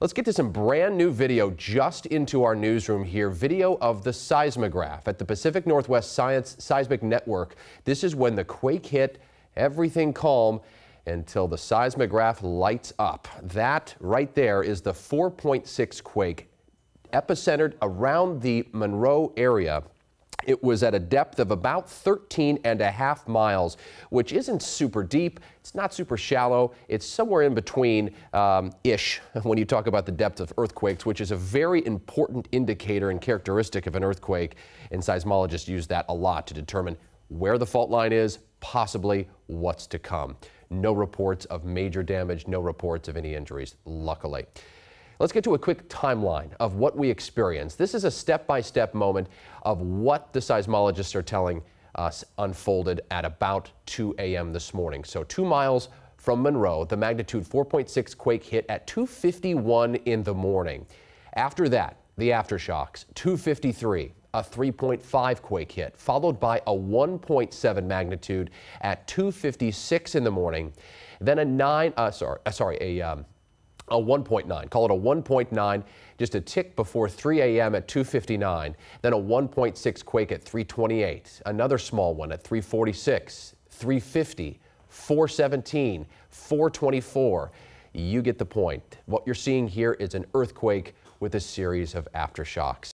Let's get to some brand new video just into our newsroom here. Video of the seismograph at the Pacific Northwest Science Seismic Network. This is when the quake hit, everything calm until the seismograph lights up. That right there is the 4.6 quake epicentered around the Monroe area. It was at a depth of about 13 and a half miles, which isn't super deep. It's not super shallow. It's somewhere in between um, ish when you talk about the depth of earthquakes, which is a very important indicator and characteristic of an earthquake. And seismologists use that a lot to determine where the fault line is, possibly what's to come. No reports of major damage, no reports of any injuries, luckily. Let's get to a quick timeline of what we experienced. This is a step-by-step moment of what the seismologists are telling us unfolded at about 2 a.m. this morning. So two miles from Monroe, the magnitude 4.6 quake hit at 2.51 in the morning. After that, the aftershocks, 2.53, a 3.5 quake hit, followed by a 1.7 magnitude at 2.56 in the morning. Then a 9, uh, sorry, uh, sorry, a um, a 1.9. Call it a 1.9, just a tick before 3 a.m. at 2:59. Then a 1.6 quake at 3:28. Another small one at 3:46, 3:50, 4:17, 4:24. You get the point. What you're seeing here is an earthquake with a series of aftershocks.